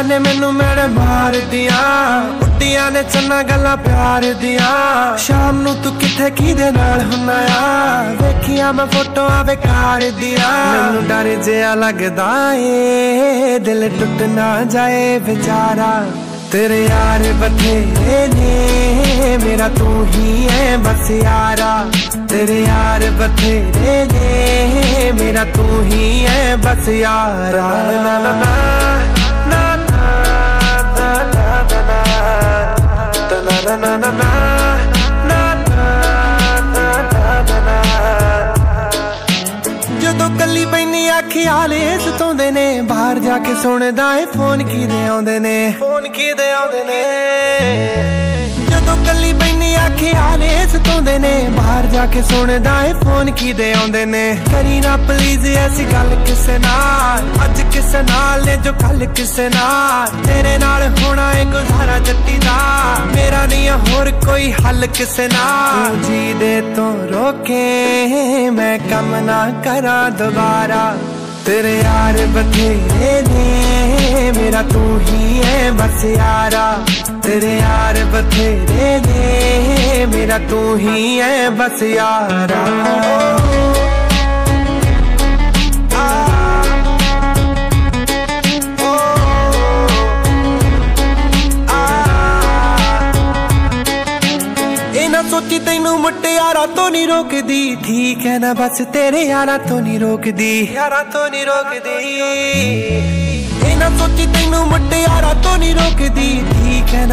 ਮੁੰਡਿਆਂ ਨੇ ਮੈਨੂੰ ਮੇਰੇ ਬਾਹਰ ਦੀਆਂ ਉੱਡੀਆਂ ਨੇ ਚੰਨਾ ਗੱਲਾਂ ਪਿਆਰ ਦੀਆਂ ਸ਼ਾਮ ਨੂੰ ਤੂੰ ਕਿੱਥੇ ਕਿਹਦੇ ਨਾਲ ਹੁੰਨਾ ਆ ਵੇਖੀਆਂ ਮੈਂ ਫੋਟੋਆਂ ਵੇਕਾਰ ਦੀਆਂ ਮੈਨੂੰ ਡਰ ਜਿਆ ਲੱਗਦਾ ਏ ਦਿਲ ਟੁੱਟ ਨਾ ਜਾਏ ਵਿਚਾਰਾ तेरे यार बथेरे ने मेरा तू ही है बस यारा तेरे यार बथेरे ने मेरा तू ही है बस यारा ना ना ना ਇਸ ਤੋਂਦੇ ਨੇ ਬਾਹਰ ਜਾ ਕੇ ਸੁਣਦਾ ਏ ਫੋਨ ਕਿਦੇ ਆਉਂਦੇ ਨੇ। ਫੋਨ ਕਿਦੇ ਆਉਂਦੇ ਨੇ। ਜਦੋਂ ਕੱਲੀ ਬੈਨੀ ਆ ਖਿਆਲ ਇਸ ਤੋਂਦੇ ਨੇ ਬਾਹਰ ਜਾ ਕੇ ਸੁਣਦਾ ਏ ਫੋਨ ਕਿਦੇ ਆਉਂਦੇ ਨੇ। ਕਰੀ ਨਾ ਪਲੀਜ਼ ਐਸੀ ਗੱਲ ਕਿਸੇ ਨਾਲ ਅੱਜ ਕਿਸੇ ਨਾਲ ਨੇ ਜੋ ਕੱਲ ਕਿਸੇ ਨਾਲ। ਤੇਰੇ ਨਾਲ ਹੋਣਾ ਏ ਗੁਜ਼ਾਰਾ ਜੱਟੀ ਦਾ ਮੇਰਾ ਨਹੀਂ ਹੋਰ ਕੋਈ ਹੱਲ ਕਿਸੇ ਨਾਲ। ਜੀ ਦੇ ਤੋਂ ਰੋਕੇ ਮੈਂ ਕੰਮ ਨਾ ਕਰਾਂ ਦੁਬਾਰਾ। ਤੇਰੇ ਯਾਰ ਬਥੇਰੇ ਨੇ, ਮੇਰਾ ਤੂੰ ਹੀ ਹੈ ਬਸ ਯਾਰਾ। ਤੇਰੇ ਯਾਰ ਬਥੇਰੇ ਨੇ, ਮੇਰਾ ਤੂੰ ਹੀ ਹੈ ਬਸ ਯਾਰਾ। ਸੋਚੀ ਤੈਨੂੰ ਮੁਟਿਆਰਾ ਤੋਂ ਨਹੀਂ ਰੋਕਦੀ। ਠੀਕ ਹੈ ਨਾ ਬਸ ਤੇਰੇ ਯਾਰਾਂ ਤੋਂ ਨਹੀਂ ਰੋਕਦੀ। ਯਾਰਾਂ ਤੋਂ ਨਹੀਂ ਰੋਕਦੀ। ਇਹ ਨਾ ਸੋਚੀ ਤੈਨੂੰ ਮੁਟਿਆਰਾ ਤੋਂ ਨਹੀਂ ਰੋਕਦੀ।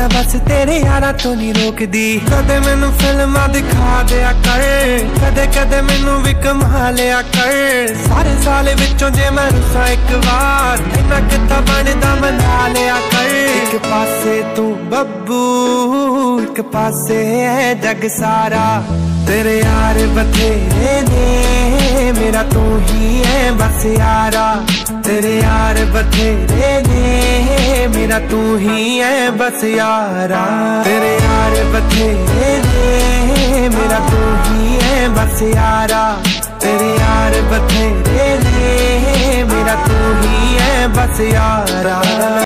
ਠੀਕ ਬਸ ਤੇਰੇ ਯਾਰਾਂ ਤੋਂ ਨਹੀਂ ਰੋਕਦੀ। ਕਦੇ ਮੈਨੂੰ ਫਿਲਮਾਂ ਦਿਖਾ ਦਿਆ ਕਰ, ਕਦੇ ਕਦੇ ਮੈਨੂੰ ਵੀ ਕਮਾ ਲਿਆ ਕਰ। ਸਾਰੇ ਸਾਲ ਵਿੱਚੋਂ ਜੇ ਮੈਂ ਰੁੱਸਾਂ ਇੱਕ ਵਾਰ, ਇੰਨਾ ਕਿਤਾ ਬਣਦਾ ਮਨਾ ਲਿਆ ਕਰ। ਇੱਕ ਪਾਸੇ ਤੂੰ ਬੱਬੂ, ਇੱਕ ਪਾਸੇ ਹੈ ਜਗ ਸਾਰਾ। ਤੇਰੇ ਯਾਰ ਬਥੇਰੇ ਨੇ, ਮੇਰਾ ਤੂੰ ਹੀ ਹੈ ਬਸ ਯਾਰਾ। ਤੇਰੇ ਯਾਰ ਬਥੇਰੇ ਨੇ मेरा तू ही है, बस यारा। तेरे यार बथेरे, मेरा तू ही है, बस यारा। तेरे यार बथेरे, मेरा तू ही है, बस यारा।